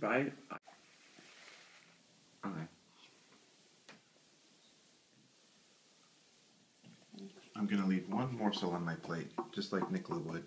right? Okay. I'm gonna leave one morsel on my plate, just like Nicola would.